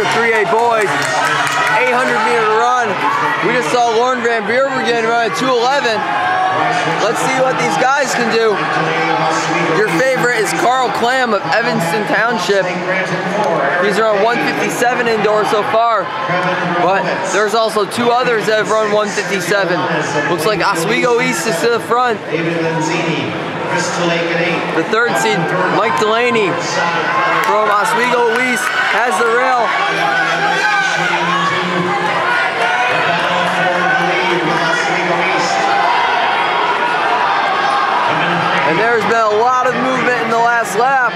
the 3A boys. 800 meter run. We just saw Lauren Van Bevergen run at 211. Let's see what these guys can do. Your favorite is Carl Clam of Evanston Township. He's run 157 indoor so far, but there's also two others that have run 157. Looks like Oswego East is to the front. The third seed, Mike Delaney from Oswego has the rail. And there's been a lot of movement in the last lap.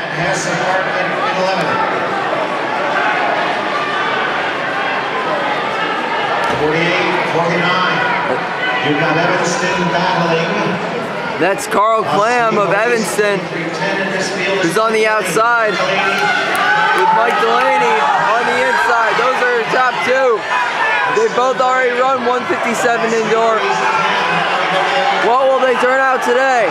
49. You've got Evanston battling. That's Carl Clam of Evanston, who's on the outside with Mike Delaney on the inside. Those are your top two. They both already run 157 indoor. What will they turn out today?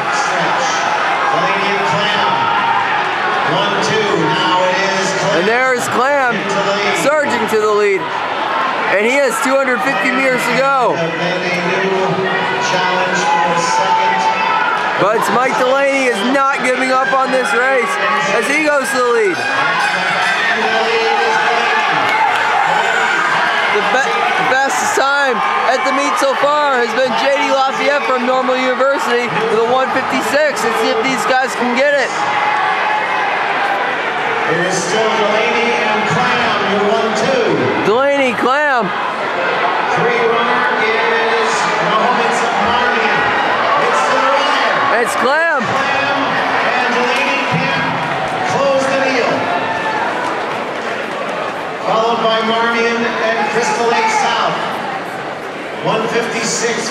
And there is Clam surging to the lead. And he has 250 meters to go. But Mike Delaney is not giving up on this race as he goes to the lead. The, be the fastest time at the meet so far has been JD Lafayette from Normal University with a 156. Let's see if these guys can get it. It is still Delaney and Clam, your one-two. Delaney, Clam. Three runner is Mohammed Marmion. It's the It's Clam. Followed by Marmion and Crystal Lake South. 156,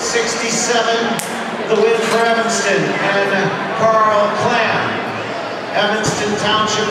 67, the win for Evanston and Carl Clam. Evanston Township.